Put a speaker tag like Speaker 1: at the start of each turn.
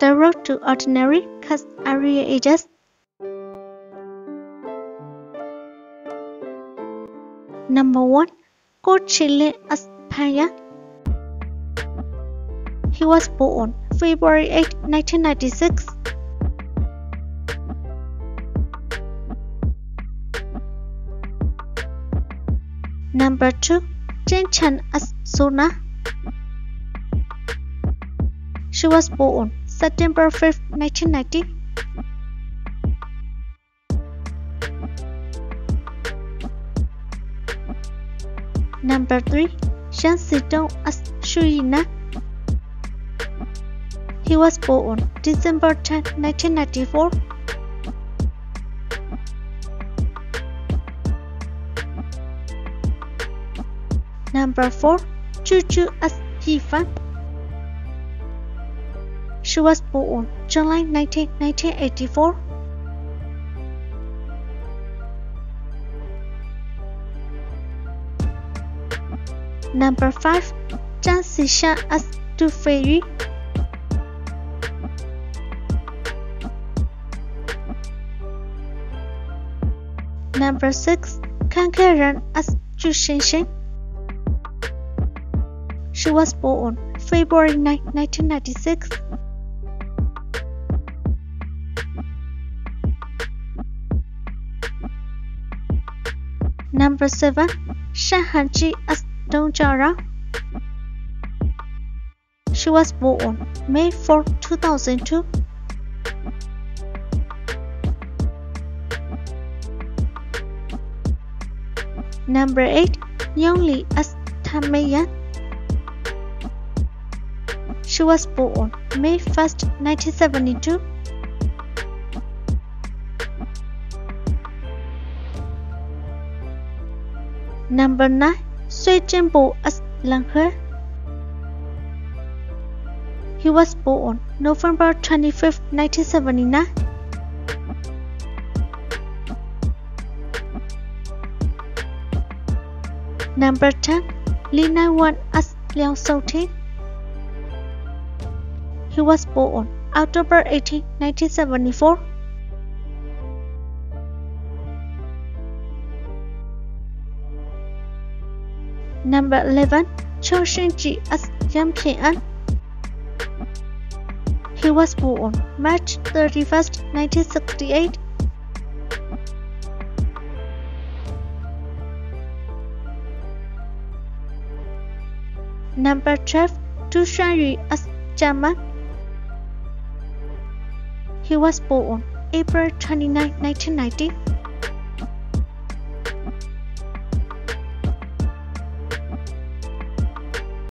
Speaker 1: The Road to Ordinary Cast Area Ages. Number 1. Guo Qi Lin Aspaya. He was born February 8, 1996. Number 2. Jin Chen Asuna. She was born September 5, 1990. Number 3. Shan Sidong as Ashuina. He was born December 10, 1994. Number 4. Zhu Zhu as Asifan. She was born July 19, 1984. Number 5. Zhang Xishan as Du Feiyu. Number 6. Kan Ren as Zhu Shenshen. She was born February 9, 1996. Number 7. Shan Hanji as She was born on May 4, 2002. Number 8. Yongli as Tamayan. She was born on May 1st, 1972. Number 9. Sui Jimbo as Langhe. He was born November 25, 1979. Number 10. Li Nai as Liao Soutin. He was born October 18, 1974. Number 11. Chou Shinji as Yang Pian. He was born March 31st, 1968. Number 12. Tu Shuanyu as Jiaman. He was born April 29, 1990.